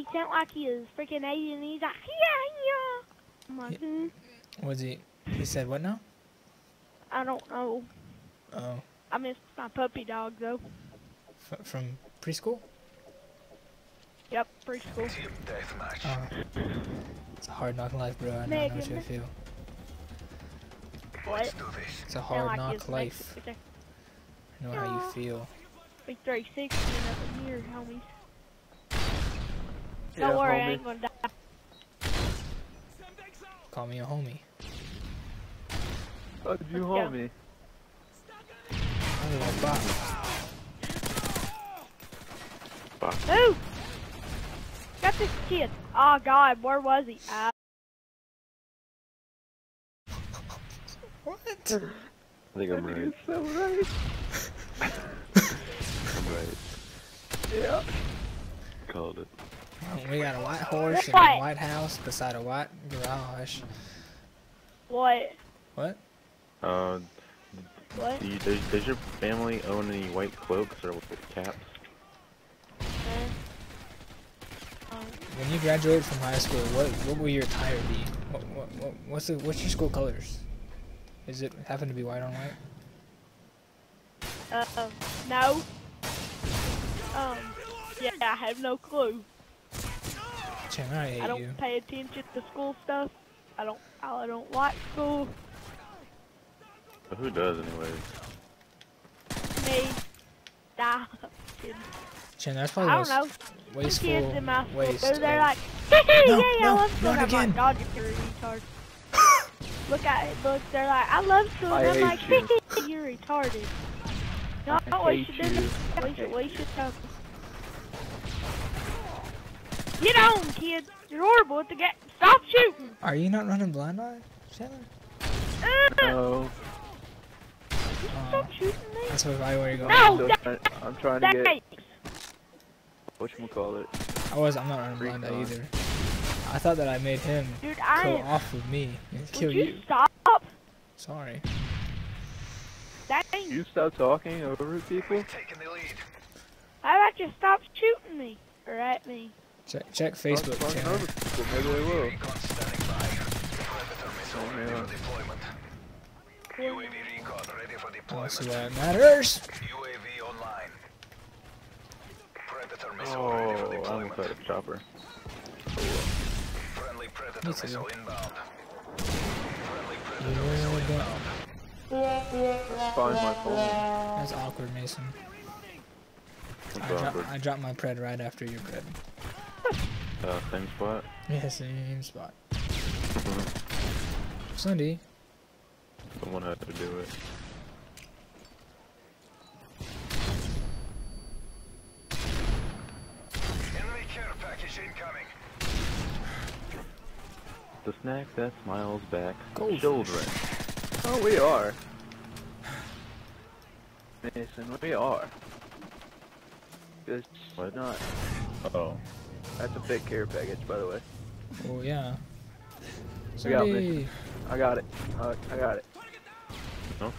he sound like he is freaking Asian. He's like, yeah, yeah. I'm like, hmm, Was he? He said what now? I don't know. Oh, I miss my puppy dog though. f- from preschool. Yep, preschool. Team deathmatch. Oh, it's a hard knock life, bro. I know, I know what you feel. What? Let's do this. It's a hard like knock life. next- I know how you feel. Big 360 and up in here, homies. Yeah, Don't worry, I homie. ain't gonna die. Call me a homie. Oh, did you Let's go. homie? Oh, bop. Who? Got this kid. Oh God, where was he? Uh, What? I think I'm right. So right. I'm right. Yeah. Called it. We got a white horse and a white house beside a white garage. what? What? Uh, What? do you, does, does your family own any white cloaks or white caps? Uh, um, When you graduate from high school, what what will your attire be? What, what, what what's the what's your school colors? Is it happen to be white on white? uh, no. Um, yeah, I have no clue. Chandler, I hate I don't you. pay attention to school stuff. I don't. I don't like school. But who does, anyways? Me. Nah. Kidding. Chandler, that's probably I don't know. most wasteful kids in my school, waste. they're, they're like, hey, No, yeah, yeah, no, I love school. not I'm again. like, God, you're a retard. look at it, look, they're like, I love school. I And I'm like, you. you're retarded. No, I we hate should do you. this. I We should, we should talk. Get on, kids. You're horrible at the game. Stop shooting. Are you not running blind eye, Chandler? Uh, No. Aw, Stop shooting me. that's what I where you going. No, Still that- trying, I'm trying to get Thanks. whatchamacallit. I was. I'm not running blind eye either. I thought that I made him Dude, I go am. off of me and kill Would you, you. stop? Sorry. Dang. You stop talking over people? Taking the lead. How about you stop shooting me? Or at me? Check check Facebook, talking Chandler. over. Maybe they will. Recon standing by. Predator missile Oh, yeah. for deployment. UAV recon ready for Oh, deployment. that matters. UAV online. Predator missile ready for Oh, I almost deployment. had a chopper. Friendly Predator Me missile inbound. Friendly Predator Yeah, missile that- inbound. Find my phone. That's awkward, Mason. I, dro- awkward? I dropped my pred right after your pred. Uh, same spot? Yeah, same spot. Sunday. Someone had to do it. Enemy care package incoming. The snack that smiles back. Goldfish. Children. Oh, we are. Mason, we are. Just What? not. Oh. That's a big care package, by the way. Oh yeah. We got Sunday. I got it. Uh, I got it. No?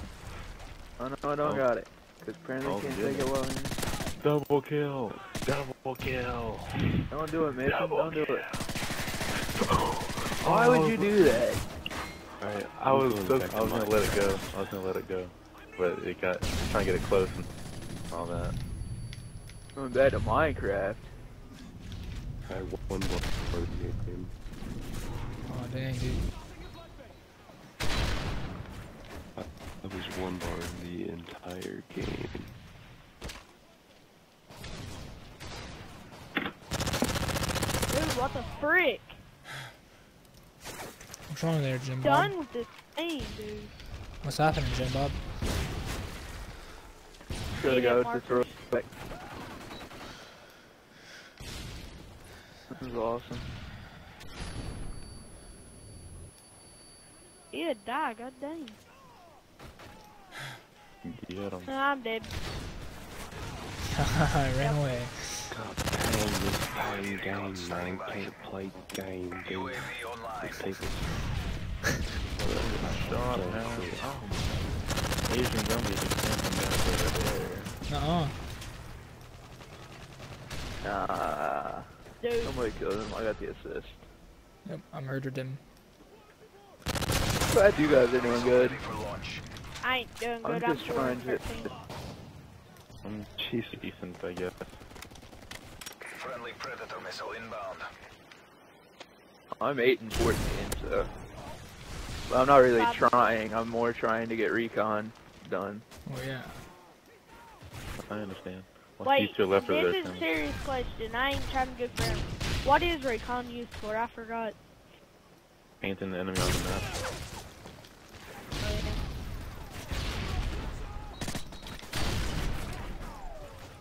Oh no, I don't Oh. got it. Because apparently Oh, can't good. take it well. Double kill. Double kill. Don't do it, Mason. Double Don't do it. Why would you do that? Alright, I was so, I was gonna let it go. I was gonna let it go. But it got trying to get it close and all that. Going back to Minecraft. I won one for the game. Oh dang, dude. Uh, I was one bar in the entire game. Dude, what the frick? What's wrong there, Jim Bob? Done with this game, dude. What's happening, Jim Bob? Gotta Hate go it, to Marcus. throw back. This is awesome. He'd die, god dang. You had him. I'm dead. I ran away. God damn this fine game, man. Can't play the game, dude. UAV online. People. Shut man. Oh, Asian zombies are camping down there. Nuh-uh. Nah. Oh Dude, Somebody killed him. I got the assist. Yep, I murdered him. Glad you guys are doing good. Ready for launch. I ain't doing I'm good. I'm, just trying to- I'm cheese decent, I guess. Friendly Predator missile inbound. I'm 8 and 14, so. Well, I'm not really Bob- trying. I'm more trying to get recon done. Oh yeah. I understand. What's Wait, two left this this is a serious question. I ain't trying to go for. What is recon used for? I forgot. Painting the enemy on the map.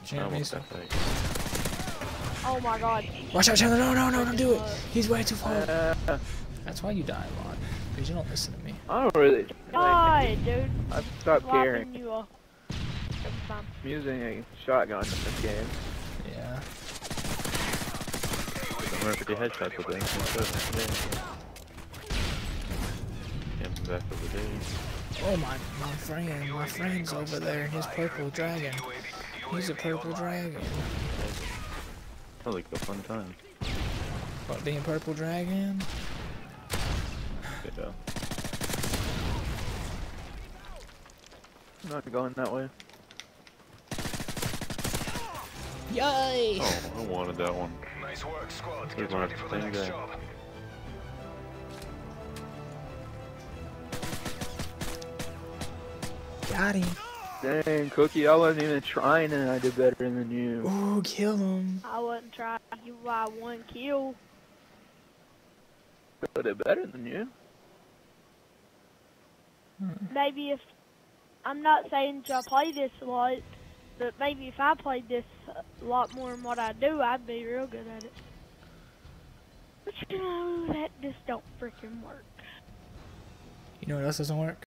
I Jam almost missile. got that. Oh my god. Watch out, Chandler! No, no, no, don't do it! He's way too far. Uh, That's why you die a lot. Because you don't listen to me. I don't really. Die, dude. I've stopped caring. Wiping you off. Every time. I'm using a shotgun in this game. Yeah. I'm running 50 headshots with it. Camping back over there. Oh my, my friend, my friend's over there in his purple dragon. He's a purple dragon. Sounds like a fun time. What, being purple dragon? Yeah. I'm not going that way. Yay! Oh, I wanted that one. Nice work, squad. We're Get gonna ready for the next guy. job. Got him. Dang, Cookie, I wasn't even trying and I did better than you. Ooh, kill him. I wasn't trying You got one kill. I did better than you. Maybe if I'm not saying to play this a lot, but maybe if I played this a lot more than what I do, I'd be real good at it. But you know, that just don't freaking work. You know what else doesn't work?